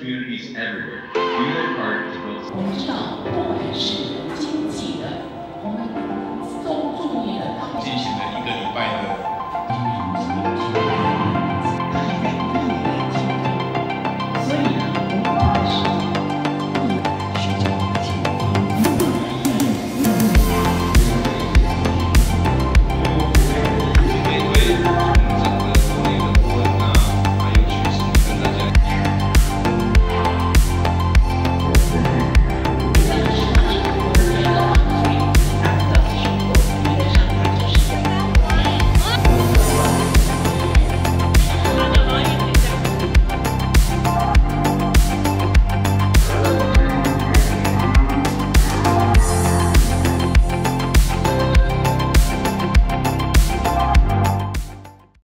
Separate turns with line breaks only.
communities everywhere do their part to build
我们知道，不管是经济的，我们重重业的，
进行了一个礼拜的。
今年今天。